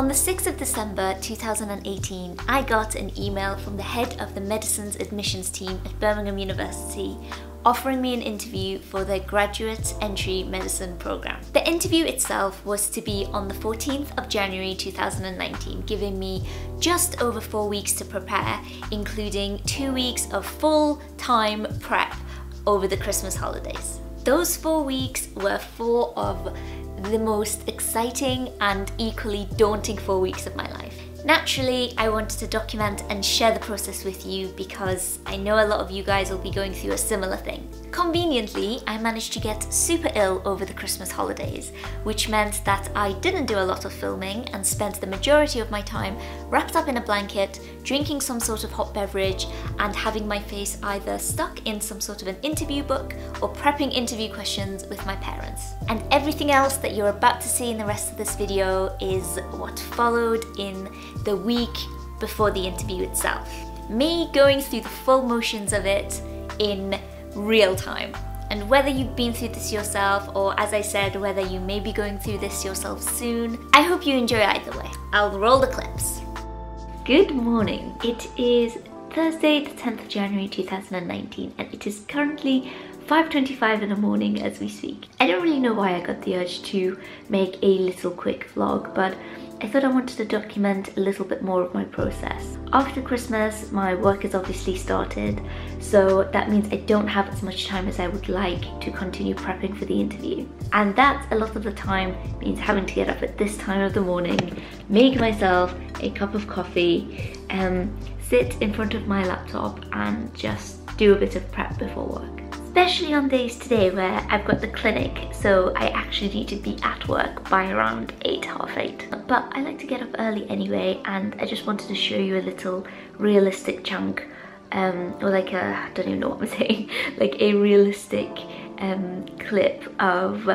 On the 6th of December 2018, I got an email from the head of the medicines admissions team at Birmingham University offering me an interview for their graduate entry medicine program. The interview itself was to be on the 14th of January 2019, giving me just over four weeks to prepare, including two weeks of full-time prep over the Christmas holidays. Those four weeks were full of the most exciting and equally daunting four weeks of my life. Naturally, I wanted to document and share the process with you because I know a lot of you guys will be going through a similar thing. Conveniently, I managed to get super ill over the Christmas holidays, which meant that I didn't do a lot of filming and spent the majority of my time wrapped up in a blanket, drinking some sort of hot beverage, and having my face either stuck in some sort of an interview book or prepping interview questions with my parents. And everything else that you're about to see in the rest of this video is what followed in the week before the interview itself. Me going through the full motions of it in real time. And whether you've been through this yourself, or as I said, whether you may be going through this yourself soon, I hope you enjoy either way. I'll roll the clips. Good morning. It is Thursday, the 10th of January 2019, and it is currently 5.25 in the morning as we speak. I don't really know why I got the urge to make a little quick vlog, but I thought I wanted to document a little bit more of my process. After Christmas, my work has obviously started, so that means I don't have as much time as I would like to continue prepping for the interview. And that, a lot of the time, means having to get up at this time of the morning, make myself a cup of coffee, um, sit in front of my laptop and just do a bit of prep before work especially on days today where I've got the clinic so I actually need to be at work by around 8, half 8. But I like to get up early anyway and I just wanted to show you a little realistic chunk um, or like a, I don't even know what I'm saying, like a realistic um, clip of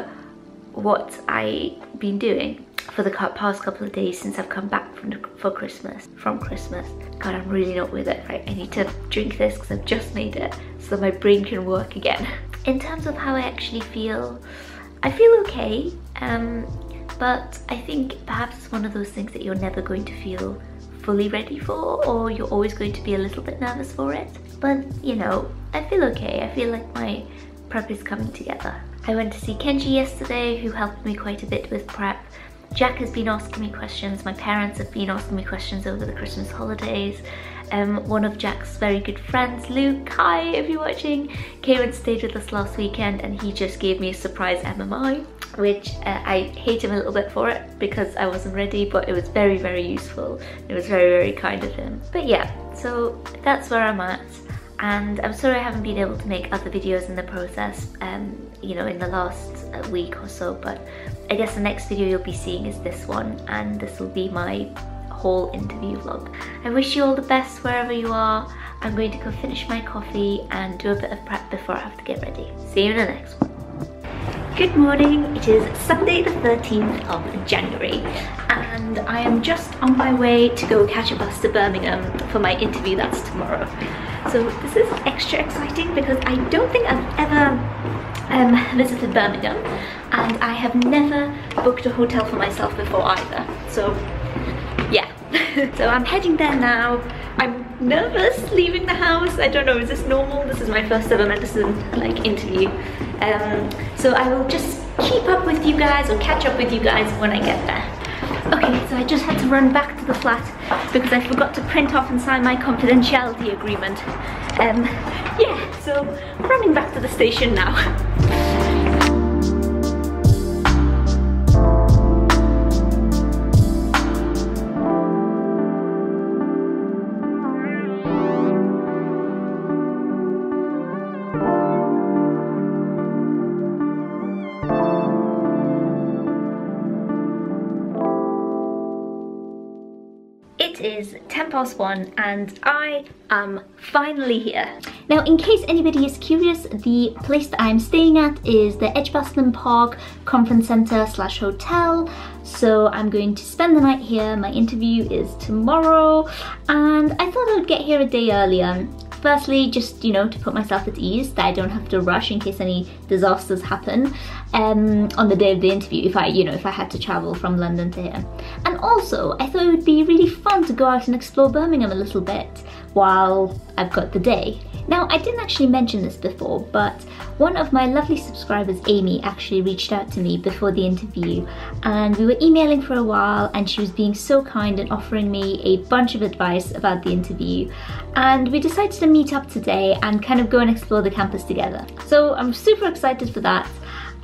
what I've been doing for the past couple of days since I've come back from the, for Christmas, from Christmas. God, I'm really not with it, right? I need to drink this because I've just made it so my brain can work again. In terms of how I actually feel, I feel okay, um, but I think perhaps it's one of those things that you're never going to feel fully ready for or you're always going to be a little bit nervous for it. But, you know, I feel okay. I feel like my prep is coming together. I went to see Kenji yesterday who helped me quite a bit with prep. Jack has been asking me questions, my parents have been asking me questions over the Christmas holidays. Um, one of Jack's very good friends, Luke, hi if you're watching, came and stayed with us last weekend and he just gave me a surprise MMI which uh, I hate him a little bit for it because I wasn't ready but it was very very useful. It was very very kind of him. But yeah so that's where I'm at. And I'm sorry I haven't been able to make other videos in the process um, you know in the last uh, week or so but I guess the next video you'll be seeing is this one and this will be my whole interview vlog. I wish you all the best wherever you are. I'm going to go finish my coffee and do a bit of prep before I have to get ready. See you in the next one. Good morning, it is Sunday the 13th of January and I am just on my way to go catch a bus to Birmingham for my interview that's tomorrow. So this is extra exciting because I don't think I've ever um, visited Birmingham and I have never booked a hotel for myself before either. So yeah. So I'm heading there now. I'm nervous leaving the house. I don't know is this normal? This is my first ever medicine like interview. Um, so I will just keep up with you guys or catch up with you guys when I get there Okay, so I just had to run back to the flat because I forgot to print off and sign my confidentiality agreement. Um, yeah, so running back to the station now. 10 past 1 and I am finally here. Now in case anybody is curious, the place that I'm staying at is the Edgbaston Park Conference Centre slash hotel. So I'm going to spend the night here. My interview is tomorrow and I thought I would get here a day earlier. Firstly, just, you know, to put myself at ease that I don't have to rush in case any disasters happen um, on the day of the interview if I, you know, if I had to travel from London to here. And also, I thought it would be really fun to go out and explore Birmingham a little bit while I've got the day. Now, I didn't actually mention this before, but one of my lovely subscribers, Amy, actually reached out to me before the interview and we were emailing for a while and she was being so kind and offering me a bunch of advice about the interview and we decided to meet up today and kind of go and explore the campus together. So I'm super excited for that.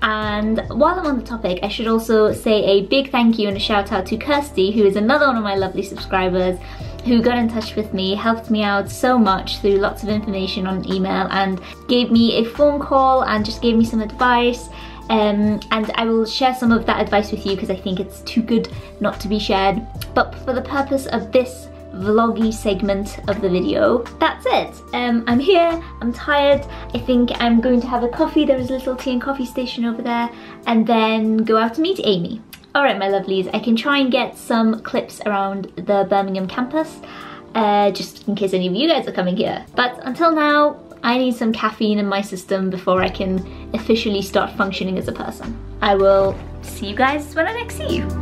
And while I'm on the topic, I should also say a big thank you and a shout out to Kirsty, who is another one of my lovely subscribers who got in touch with me, helped me out so much through lots of information on email and gave me a phone call and just gave me some advice. Um, and I will share some of that advice with you because I think it's too good not to be shared. But for the purpose of this vloggy segment of the video. That's it. Um, I'm here, I'm tired. I think I'm going to have a coffee. There is a little tea and coffee station over there and then go out to meet Amy. Alright my lovelies, I can try and get some clips around the Birmingham campus, uh, just in case any of you guys are coming here. But until now, I need some caffeine in my system before I can officially start functioning as a person. I will see you guys when I next see you.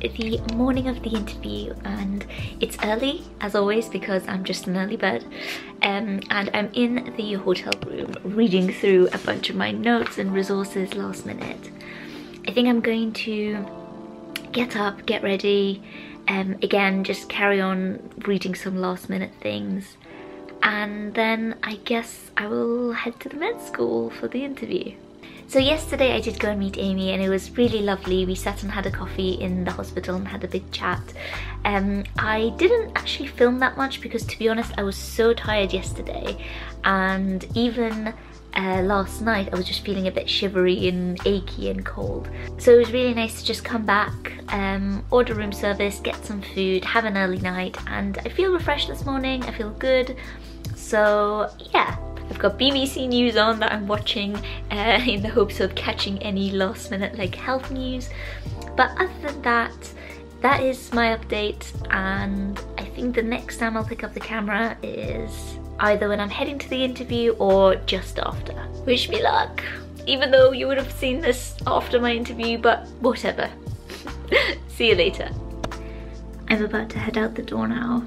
The morning of the interview and it's early as always because I'm just an early bird um, and I'm in the hotel room reading through a bunch of my notes and resources last minute. I think I'm going to get up, get ready, um, again just carry on reading some last minute things and then I guess I will head to the med school for the interview. So yesterday I did go and meet Amy and it was really lovely. We sat and had a coffee in the hospital and had a big chat. Um, I didn't actually film that much because to be honest I was so tired yesterday and even uh, last night I was just feeling a bit shivery and achy and cold. So it was really nice to just come back, um, order room service, get some food, have an early night and I feel refreshed this morning, I feel good. So yeah, I've got BBC News on that I'm watching uh, in the hopes of catching any last minute like health news. But other than that, that is my update and I think the next time I'll pick up the camera is either when I'm heading to the interview or just after. Wish me luck, even though you would have seen this after my interview, but whatever. See you later. I'm about to head out the door now.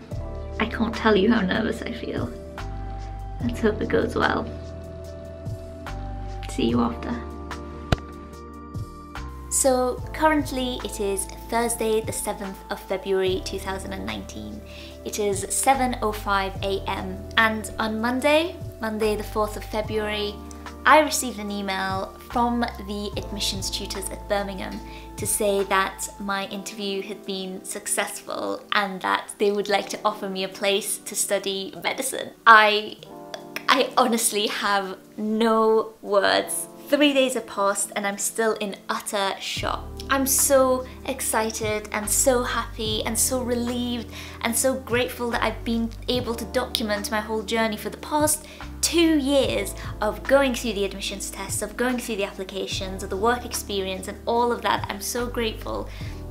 I can't tell you how nervous I feel. Let's hope it goes well. See you after. So currently it is Thursday the 7th of February 2019. It is 7.05 am and on Monday, Monday the 4th of February, I received an email from the admissions tutors at Birmingham to say that my interview had been successful and that they would like to offer me a place to study medicine. I I honestly have no words. Three days have passed and I'm still in utter shock. I'm so excited and so happy and so relieved and so grateful that I've been able to document my whole journey for the past two years of going through the admissions tests, of going through the applications, of the work experience and all of that. I'm so grateful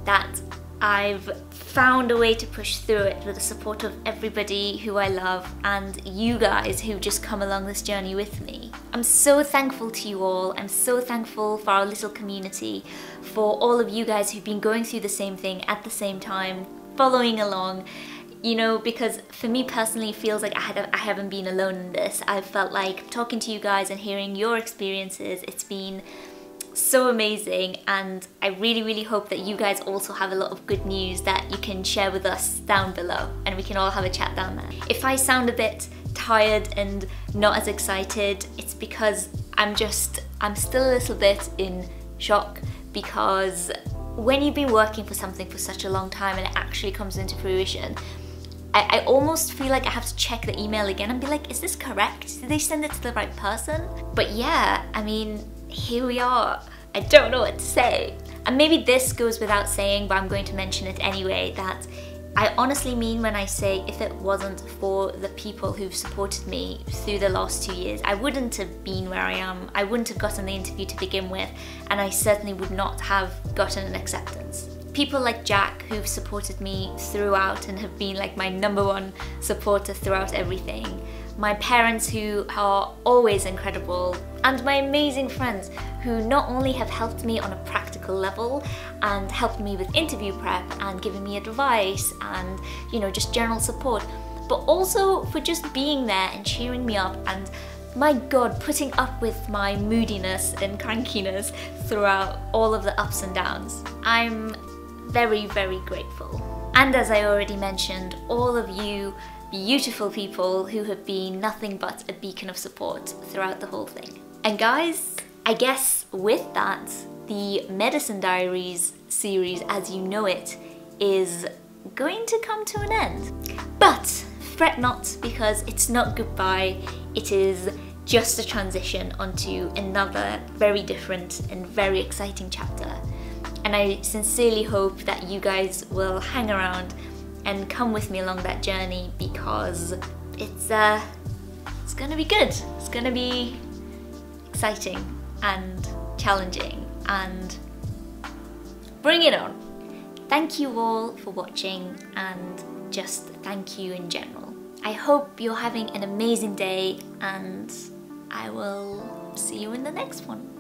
that I've found a way to push through it with the support of everybody who I love and you guys who've just come along this journey with me. I'm so thankful to you all. I'm so thankful for our little community, for all of you guys who've been going through the same thing at the same time, following along you know because for me personally it feels like I, had, I haven't been alone in this I've felt like talking to you guys and hearing your experiences it's been so amazing and I really really hope that you guys also have a lot of good news that you can share with us down below and we can all have a chat down there. If I sound a bit tired and not as excited it's because I'm just I'm still a little bit in shock because when you've been working for something for such a long time and it actually comes into fruition I, I, almost feel like I have to check the email again and be like, is this correct? Did they send it to the right person? But yeah, I mean, here we are. I don't know what to say. And maybe this goes without saying, but I'm going to mention it anyway, that I honestly mean when I say if it wasn't for the people who've supported me through the last two years, I wouldn't have been where I am. I wouldn't have gotten the interview to begin with, and I certainly would not have gotten an acceptance. People like Jack who've supported me throughout and have been like my number one supporter throughout everything my parents who are always incredible, and my amazing friends who not only have helped me on a practical level and helped me with interview prep and giving me advice and, you know, just general support, but also for just being there and cheering me up and my god, putting up with my moodiness and crankiness throughout all of the ups and downs. I'm very, very grateful. And as I already mentioned, all of you beautiful people who have been nothing but a beacon of support throughout the whole thing. And guys, I guess with that, the Medicine Diaries series as you know it is going to come to an end. But fret not because it's not goodbye, it is just a transition onto another very different and very exciting chapter. And I sincerely hope that you guys will hang around and come with me along that journey because it's uh, it's gonna be good. It's gonna be exciting and challenging and bring it on. Thank you all for watching and just thank you in general. I hope you're having an amazing day and I will see you in the next one.